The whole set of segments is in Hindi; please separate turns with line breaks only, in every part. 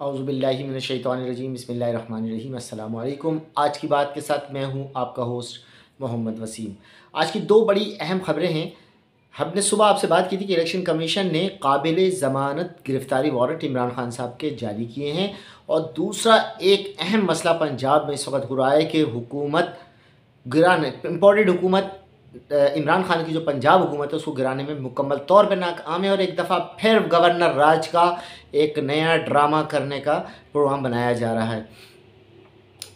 अज़बिल्लिमिनशैतरजीम बसमीम अल्लाम आज की बात के साथ मैं हूँ आपका होस्ट मोहम्मद वसीम। आज की दो बड़ी अहम खबरें हैं। हमने सुबह आपसे बात की थी कि इलेक्शन कमीशन ने काबिल ज़मानत गिरफ़्तारी वारंट इमरान खान साहब के जारी किए हैं और दूसरा एक अहम मसला पंजाब में इस वक्त हो रहा है कि हुकूमत, गिराने इम्पोर्टेड हुकूमत इमरान खान की जो पंजाब हुकूमत है, उसको गिराने में मुकम्मल तौर पर नाकाम है और एक दफ़ा फिर गवर्नर राज का एक नया ड्रामा करने का प्रोग्राम बनाया जा रहा है।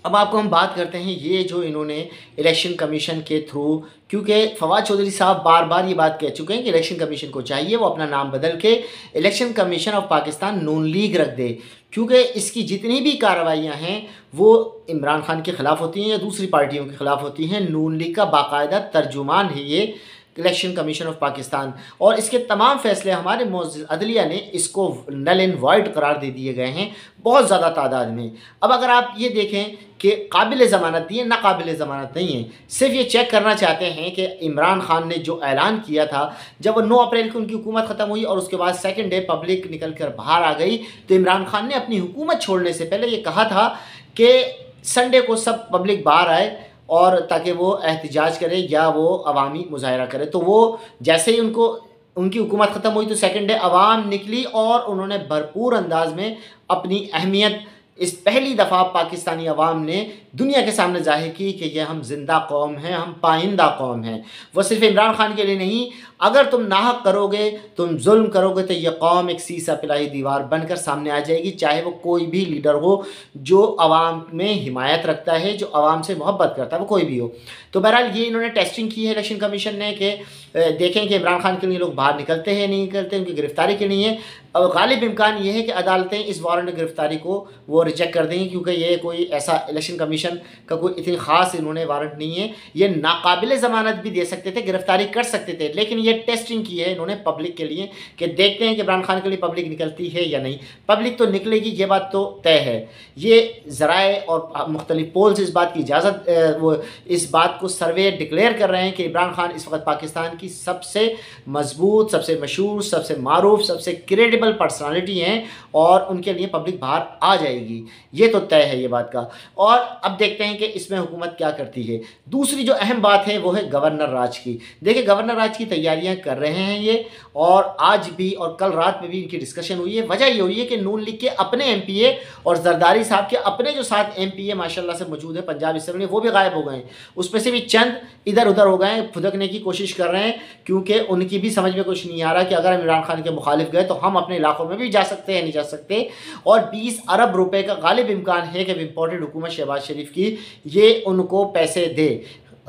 अब आपको हम बात करते हैं ये जो इन्होंने इलेक्शन कमीशन के थ्रू, क्योंकि फवाद चौधरी साहब बार बार ये बात कह चुके हैं कि इलेक्शन कमीशन को चाहिए, वो अपना नाम बदल के election commission of Pakistan Noon league रख दे। क्योंकि इसकी जितनी भी कार्रवाइयाँ हैं, वो इमरान खान के ख़िलाफ़ होती हैं या दूसरी पार्टियों के ख़िलाफ़ होती हैं। नून लीग का बाकायदा तर्जुमान है ये। Election commission of Pakistan. और इसके तमाम फैसले हमारे अदलिया ने इसको नल एंड वाइड करार दे दिए गए हैं, बहुत ज़्यादा तादाद में। अब अगर आप ये देखें कि काबिल ज़मानत है, नाकबिल ज़मानत नहीं है, सिर्फ़ ये चेक करना चाहते हैं कि इमरान खान ने जो ऐलान किया था, जब 9 अप्रैल को उनकी हुकूमत ख़त्म हुई और उसके बाद सेकेंड डे पब्लिक निकल कर बाहर आ गई तो इमरान खान ने अपनी हुकूमत छोड़ने से पहले ये कहा था कि संडे को सब पब्लिक बाहर आए और ताकि वो एहतजाज करे या वो अवामी मुजाहरा करे। तो वो जैसे ही उनको, उनकी हुकूमत ख़त्म हुई तो सेकेंड डे अवाम निकली और उन्होंने भरपूर अंदाज में अपनी अहमियत, इस पहली दफ़ा पाकिस्तानी अवाम ने दुनिया के सामने ज़ाहिर की कि यह हम ज़िंदा कौम हैं, हम पाइंदा कौम हैं। वह सिर्फ़ इमरान खान के लिए नहीं अगर तुम नाहक करोगे, तुम जुल्म करोगे तो यह कौम एक सीसा पिलाई दीवार बनकर सामने आ जाएगी, चाहे वो कोई भी लीडर हो, जो आवाम में हिमायत रखता है, जो आवाम से मोहब्बत करता है, वो कोई भी हो। तो बहरहाल, ये इन्होंने टेस्टिंग की है इलेक्शन कमीशन ने कि देखें कि इमरान खान के लिए लोग बाहर निकलते हैं, नहीं निकलते, उनकी गिरफ्तारी के लिए। अब गालिब इम्कान ये है कि अदालतें इस वारंट गिरफ्तारी को वो रिजेक्ट कर देंगी क्योंकि ये कोई ऐसा इलेक्शन कमीशन का कोई इतनी ख़ास इन्होंने वारंट नहीं है। ये नाकबिल ज़मानत भी दे सकते थे, गिरफ्तारी कर सकते थे, लेकिन ये टेस्टिंग की है इन्होंने पब्लिक के लिए कि देखते हैं कि इमरान खान के लिए पब्लिक निकलती है या नहीं। पब्लिक तो निकलेगी, ये बात तो तय है। ये ज़राए और मुख्तलिफ़ पोल्स इस बात की इजाज़त वो इस बात को सर्वे डिक्लेयर कर रहे हैं कि इमरान खान इस वक्त पाकिस्तान की सबसे मज़बूत, सबसे मशहूर, सबसे मरूफ, सबसे क्रेडिबल पर्सनालिटी हैं और उनके लिए पब्लिक बाहर आ जाएगी। ये तो तय है ये बात का। और अब देखते हैं कि इसमें हुकूमत क्या करती है। दूसरी जो अहम बात है, वो है गवर्नर राज की। देखिए, गवर्नर राज की तैयारियाँ कर रहे हैं ये, और आज भी और कल रात में भी इनकी डिस्कशन हुई है। वजह ये हुई है कि नून लीग के अपने एमपीए और जरदारी साहब के अपने जो सात एम पी से मौजूद है, पंजाब इसम्बली वो भी गायब हो गए उसमें से भी चंद इधर उधर हो गए फुदकने की कोशिश कर रहे हैं, क्योंकि उनकी भी समझ में कुछ नहीं आ रहा कि अगर इमरान खान के मुखालिफ गए तो हम अपने इलाकों में भी जा सकते हैं, नहीं जा सकते। और बीस अरब रुपए का गालिब इम्कान है कि इम्पोर्टेड हुकूमत शहबाज शरीफ की, ये उनको पैसे दे।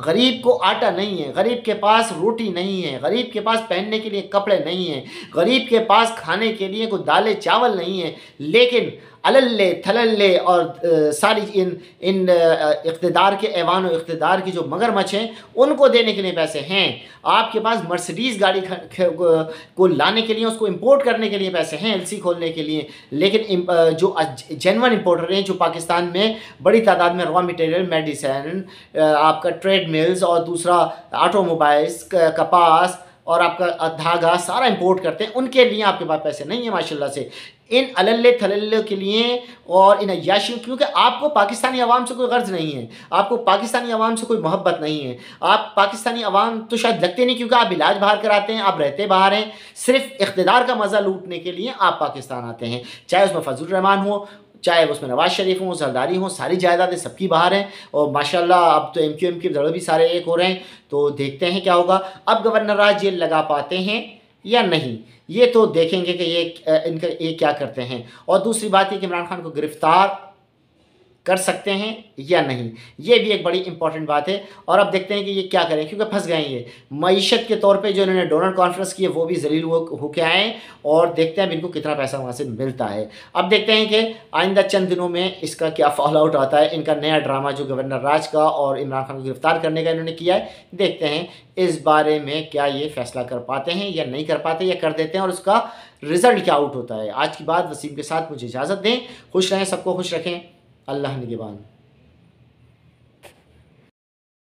गरीब को आटा नहीं है, गरीब के पास रोटी नहीं है, गरीब के पास पहनने के लिए कपड़े नहीं हैं, गरीब के पास खाने के लिए कोई दालें चावल नहीं है, लेकिन अलल्ले, थलल्ले और सारी इन इन इकतदार के, ऐवान और इकतदार की जो मगरमच्छ हैं, उनको देने के लिए पैसे हैं। आपके पास मर्सिडीज़ गाड़ी को लाने के लिए, उसको इम्पोर्ट करने के लिए पैसे हैं, एलसी खोलने के लिए। लेकिन जो जेनवन इम्पोर्टर हैं, जो पाकिस्तान में बड़ी तादाद में रॉ मटेरियल मेडिसन आपका ट्रेड मिल्स और दूसरा ऑटोमोबाइल्स कपास और आपका धागा सारा इंपोर्ट करते हैं। उनके लिए आपके पास पैसे नहीं है, माशाल्लाह से। इन अलल्ले थलल्ले के लिए और इन अयाशियों क्योंकि आपको पाकिस्तानी आवाम से कोई गर्ज नहीं है। आपको पाकिस्तानी अवाम से कोई मोहब्बत नहीं है। आप पाकिस्तानी अवाम तो शायद लगते नहीं, क्योंकि आप इलाज बाहर कराते हैं, आप रहते बाहर हैं। सिर्फ़ इकतदार का मज़ा लूटने के लिए आप पाकिस्तान आते हैं। चाहे उसमें फजल रहमान हो चाहे उसमें नवाज़ शरीफ हों जरदारी हों, सारी जायदादें सबकी बाहर हैं और माशाल्लाह अब तो एम क्यू एम क्यू दड़ों भी सारे एक हो रहे हैं तो देखते हैं क्या होगा। अब गवर्नर राज जेल लगा पाते हैं या नहीं? ये तो देखेंगे कि ये, इनका, ये क्या करते हैं। और दूसरी बात ये कि इमरान खान को गिरफ़्तार कर सकते हैं या नहीं। ये भी एक बड़ी इंपॉर्टेंट बात है। और अब देखते हैं कि ये क्या करें, क्योंकि फंस गए ये। मीशत के तौर पे जो इन्होंने डोनर कॉन्फ्रेंस की है, वो भी जलील होके आए और देखते हैं अब इनको कितना पैसा वहाँ से मिलता है। अब देखते हैं कि आइंदा चंद दिनों में इसका क्या फॉल आउट आता है। इनका नया ड्रामा जो गवर्नर राज का और इमरान खान को गिरफ़्तार करने का इन्होंने किया है। देखते हैं इस बारे में क्या ये फैसला कर पाते हैं या नहीं कर पाते या कर देते हैं और उसका रिज़ल्ट क्या आउट होता है। आज की बात वसीम के साथ मुझे इजाज़त दें। खुश रहें, सबको खुश रखें। अल्लाह निगेबान।